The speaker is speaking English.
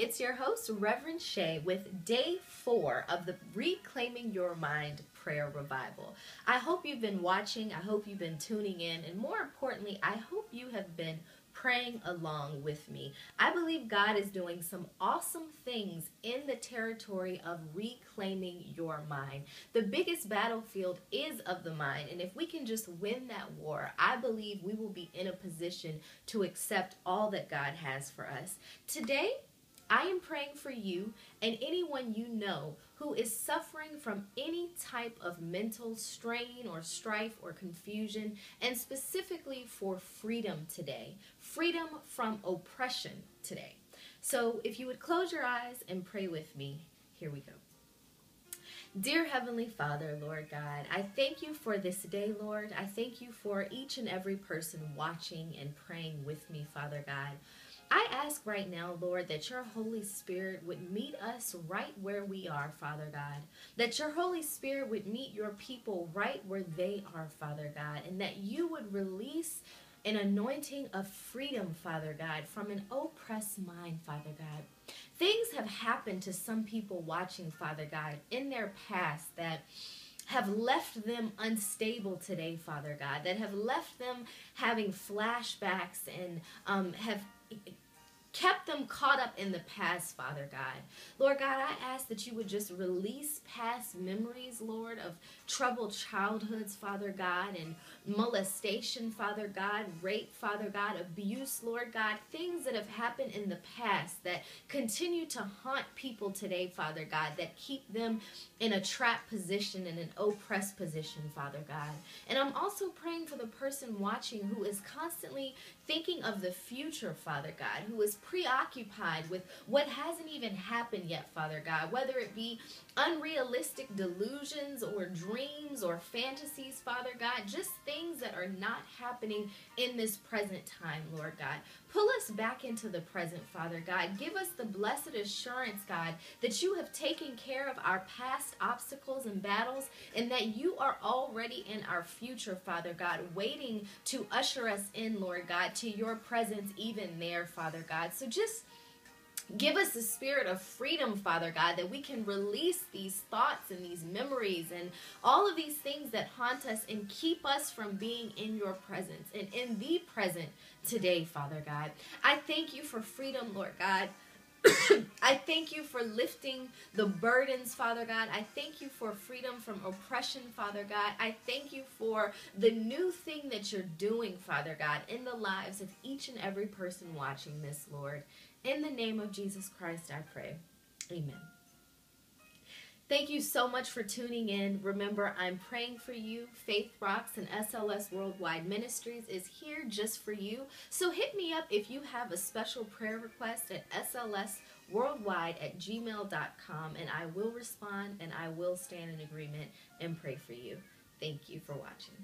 it's your host, Reverend Shea, with day four of the Reclaiming Your Mind prayer revival. I hope you've been watching, I hope you've been tuning in, and more importantly, I hope you have been praying along with me. I believe God is doing some awesome things in the territory of reclaiming your mind. The biggest battlefield is of the mind, and if we can just win that war, I believe we will be in a position to accept all that God has for us. Today, I am praying for you and anyone you know who is suffering from any type of mental strain or strife or confusion, and specifically for freedom today, freedom from oppression today. So, if you would close your eyes and pray with me, here we go. Dear Heavenly Father, Lord God, I thank you for this day, Lord. I thank you for each and every person watching and praying with me, Father God. I ask right now, Lord, that your Holy Spirit would meet us right where we are, Father God. That your Holy Spirit would meet your people right where they are, Father God. And that you would release an anointing of freedom, Father God, from an oppressed mind, Father God. Things have happened to some people watching, Father God, in their past that have left them unstable today, Father God, that have left them having flashbacks and um, have kept them caught up in the past, Father God. Lord God, I ask that you would just release past memories, Lord, of troubled childhoods, Father God, and molestation, Father God, rape, Father God, abuse, Lord God, things that have happened in the past that continue to haunt people today, Father God, that keep them in a trapped position, in an oppressed position, Father God. And I'm also praying for the person watching who is constantly thinking of the future, Father God, who is preoccupied with what hasn't even happened yet, Father God, whether it be unrealistic delusions or dreams or fantasies, Father God, just things that are not happening in this present time, Lord God. Pull us back into the present, Father God. Give us the blessed assurance, God, that you have taken care of our past obstacles and battles and that you are already in our future, Father God, waiting to usher us in, Lord God, to your presence even there, Father God. So just Give us the spirit of freedom, Father God, that we can release these thoughts and these memories and all of these things that haunt us and keep us from being in your presence and in the present today, Father God. I thank you for freedom, Lord God. I thank you for lifting the burdens, Father God. I thank you for freedom from oppression, Father God. I thank you for the new thing that you're doing, Father God, in the lives of each and every person watching this, Lord. In the name of Jesus Christ, I pray. Amen. Thank you so much for tuning in. Remember, I'm praying for you. Faith Rocks and SLS Worldwide Ministries is here just for you. So hit me up if you have a special prayer request at slsworldwide at gmail.com and I will respond and I will stand in agreement and pray for you. Thank you for watching.